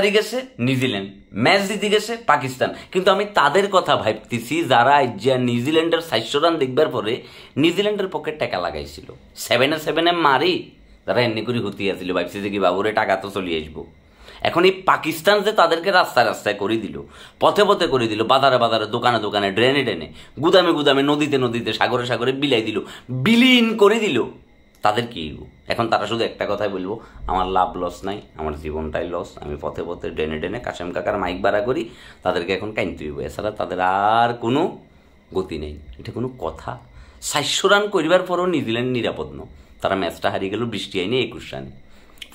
হারিয়ে গেছে New Zealand. Match জিতে গেছে পাকিস্তান। কিন্তু আমি তাদের কথা ভাবতেছি, যারা যে নিউজিল্যান্ডের সাতশো রান দেখবার পরে নিউজিল্যান্ডের পক্ষে টাকা লাগাইছিল। সেভেনে সেভেনে মারি, তারা এমনি করে হুতি আসছিল ভাবছি যে কি বাবুরে টাকা তো চলে আসব। এখন এই পাকিস্তান যে তাদেরকে রাস্তায় রাস্তায় করে দিল, পথে পথে করে দিল, বাজারে বাজারে, দোকানে দোকানে, ড্রেনে ড্রেনে, গুদামে গুদামে, নদীতে নদীতে, সাগরে সাগরে বিলাই দিল, বিলীন করে দিল। তাদের কি? এখন তারা শুধু একটা কথাই বলব, আমার লাভ লস নাই, আমার জীবনটাই লস আমি পথে পথে ডেনে ডেনে কাশেম কাকার মাইক ভাড়া করি, তাদেরকে এখন কাইনতে হইব। এছাড়া তাদের আর কোনো গতি নেই। এটা কোনো কথা? সাতশো রান করিবার পরও নিউজিল্যান্ড নিরাপদ ন। তারা ম্যাচটা হারিয়ে গেল বৃষ্টি আইনে একুশ রানে।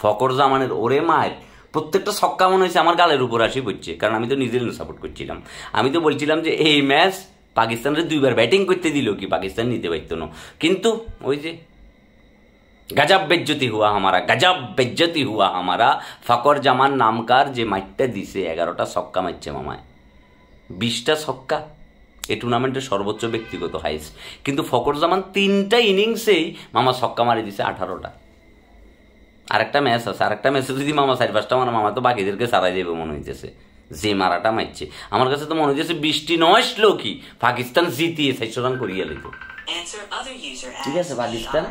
ফকর জামানের ওরে মায়ের, প্রত্যেকটা ছক্কা মনে হয়েছে আমার গালের উপর আসি পড়ছে, কারণ আমি তো নিউজিল্যান্ড সাপোর্ট করছিলাম। আমি তো বলছিলাম যে এই ম্যাচ পাকিস্তানের দুইবার ব্যাটিং করতে দিল কি পাকিস্তান নিতে পারতো না। কিন্তু ওই যে গজব বেজ্জতি হুয়া হামারা গজব বেজ্জতি হুয়া হামারা। ফকর জামান নামকার যে মাইটটা দিছে এগারোটা ছক্কা মারছে মামায়। বিশটা ছক্কা। এ টুর্নামেন্টের সর্বোচ্চ ব্যক্তিগত হাইস কিন্তু ফকর জামান তিনটা ইনিংসেই মামা ছক্কা মারি দিছে আঠারোটা। আরেকটা ম্যাচ আছে আরেকটা ম্যাচে যদি মামা চার পাঁচটা মারা মামা তো বাকিদেরকে সারাই দেবে মনে হইতেছে। যে মারাটা মারছে আমার কাছে তো মনে হইতেছে বৃষ্টি নয় শ্লোকই। পাকিস্তান জিতিয়ে সাইশো রান করিয়ে লিত ঠিক আছে পাকিস্তান?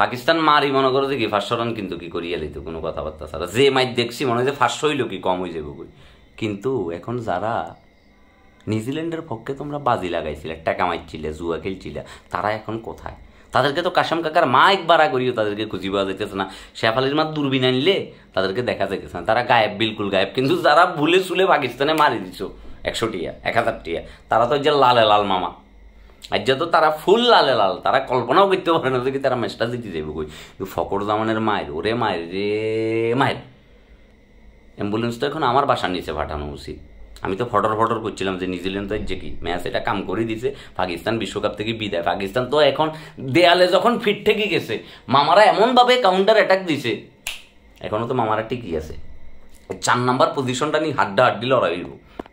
পাকিস্তান মারি মনে করো যে কি ফার্স্ট রান কিন্তু কি করিয়া লিত কোনো কথাবার্তা ছাড়া। যে মাইট দেখছি মনে হয় যে ফার্স্ট হইল কি, কম হয়ে যাবে কই কিন্তু এখন যারা নিউজিল্যান্ডের পক্ষে তোমরা বাজি লাগাইছিলে, টাকা মারছিলে, জুয়া খেলছিলে, তারা এখন কোথায়? তাদেরকে তো কাশাম কাকার মাইক বাড়া করিও তাদেরকে খুঁজি পাওয়া যাইতেছে না। শেফালির মা দূরবীন আনলে তাদেরকে দেখা যাইতেছে না। তারা গায়েব, বিলকুল গায়েব। কিন্তু যারা ভুলে সুলে পাকিস্তানে মারি দিছো, একশো টিয়া, এক হাজার টিয়া, তারা তো যে লালে লাল মামা। আর যত তারা ফুল লালে লাল, তারা কল্পনাও করতে পারে না কি তারা ম্যাচটা জিতে যাবে কই। ফকর জামানের মায়ের, ওরে মায়ের রে মায়ের। অ্যাম্বুলেন্স তো এখন আমার বাসার নিচে পাঠানো উচিত। আমি তো ফটর ফটর করছিলাম যে নিউজিল্যান্ড তো যে কি, ম্যাচ এটা কাম করে দিছে। পাকিস্তান বিশ্বকাপ থেকে বিদায়। পাকিস্তান তো এখন দেয়ালে যখন ফিট থেকে গেছে, মামারা এমনভাবে কাউন্টার অ্যাটাক দিছে এখনও তো মামারা ঠিকই আছে। চার নাম্বার পজিশনটা নিয়ে হাড্ডা হাড্ডি লড়াই হইব।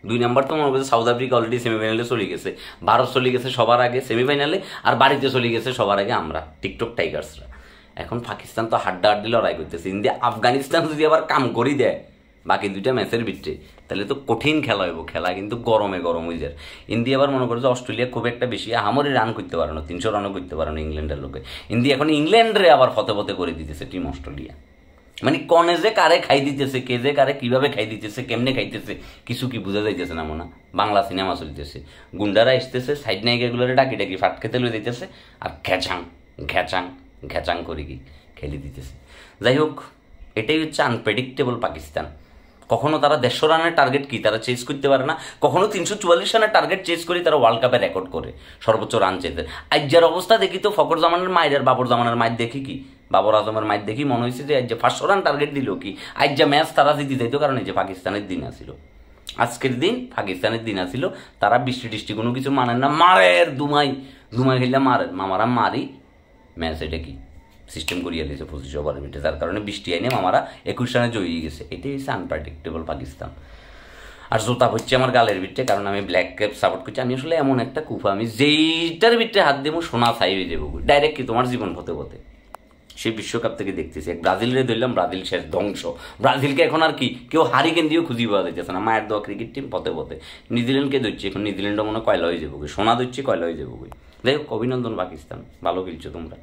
দুই নাম্বার তো মনে করছে সাউথ আফ্রিকা অলরেডি সেমিফাইনালে চলে গেছে। ভারত চলে গেছে সবার আগে সেমিফাইনালে আর বাড়িতে চলে গেছে সবার আগে আমরা টিকটক টাইগার্সরা এখন পাকিস্তান তো হাড্ডা হাড্ডি লড়াই করতেছে। ইন্ডিয়া, আফগানিস্তান যদি আবার কাম করি দেয় বাকি দুইটা ম্যাচের ভিত্তি তাহলে তো কঠিন খেলা হইব। খেলা কিন্তু গরমে গরম হয়ে যায়। ইন্ডিয়া আবার মনে করো যে অস্ট্রেলিয়া খুব একটা বেশি আমারই রান করতে পারে না। তিনশো রানও করতে পারে না ইংল্যান্ডের লোকে। ইন্ডিয়া এখন ইংল্যান্ডরে আবার ফতে ফতে করে দিতেছে টিম অস্ট্রেলিয়া। মানে কনে যে কারে খাই দিতেছে, কে যে কারে কীভাবে খাই দিতেছে, কেমনে খাইতেছে, কিছু কি বোঝা যাইতেছে না মনে। বাংলা সিনেমা চলতেছে। গুন্ডারা আসতেছে সাইড নায়িকাগুলোরে ডাকি ডাকি ফাট খেতে লই দিতেছে আর ঘ্যাচাং ঘ্যাচাং ঘ্যাচাং করে কি খেলে দিতেছে। যাই হোক, এটাই হচ্ছে আনপ্রেডিক্টেবল পাকিস্তান। কখনো তারা দেড়শো রানের টার্গেট কি তারা চেস করতে পারে না, কখনো তিনশো চুয়াল্লিশ রানের টার্গেট চেস করে তারা ওয়ার্ল্ড কাপে রেকর্ড করে, সর্বোচ্চ রান চেতে আজ যার অবস্থা দেখি তো ফকর জামানের মায়ের আর বাবর জামানের মায়ের দেখি কি? বাবর আজমের মায়ের দেখি মনে হয়েছে যে আজ যে পাঁচশো রান টার্গেট দিল কি? আজ যা ম্যাচ তারা জিতে যাইতো, কারণ এই যে পাকিস্তানের দিন আসিল আজকের দিন পাকিস্তানের দিন আসিল তারা বৃষ্টি টিষ্টি কোনো কিছু মানেন না। মারের দুমাই দুমাই খেললে মারের মামারা মারি। ম্যাচ এটা কি? সিস্টেম করিয়ে দিয়েছে পঁচিশ ওভারের মিটে তার কারণে বৃষ্টি আইনে মামারা একুশ রানে জয়ী গেছে। এটাই হচ্ছে আনপ্রেডিক্টেবল পাকিস্তান। আর জোতা হচ্ছে আমার গালের বিটে কারণ আমি ব্ল্যাক ক্যাপ সাপোর্ট করছি। আমি আসলে এমন একটা কুফা, আমি যেইটার বিটে হাত দেবো, সোনা হয়ে যাব। ডাইরেক্ট কি তোমার জীবন হতে হতে সেই বিশ্বকাপ থেকে দেখতেছি। ব্রাজিলরে ধরলাম, ব্রাজিল শেষ ধ্বংস। ব্রাজিলকে এখন আর কি, কেউ হারিকেন দিয়েও খুঁজি পাওয়া যাইতেছে না। মায়ের দেওয়া ক্রিকেট টিম পথে পথে। নিউজিল্যান্ডকে ধরছি, এখন নিউজিল্যান্ডও মনে কয়লা হয়ে যাব সোনা ধরছি, কয়লা হয়ে যাব যাই হোক, অভিনন্দন পাকিস্তান। ভালো খেলছো তোমরা।